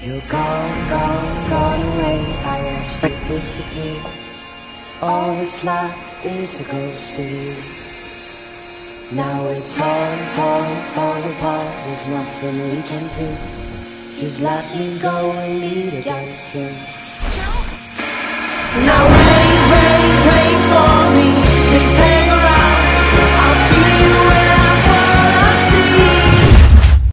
You're gone, gone, gone away. I watched you disappear. All that's left is a ghost of you. Now we're torn, torn, torn apart. There's nothing we can do. Just let me go and meet again soon.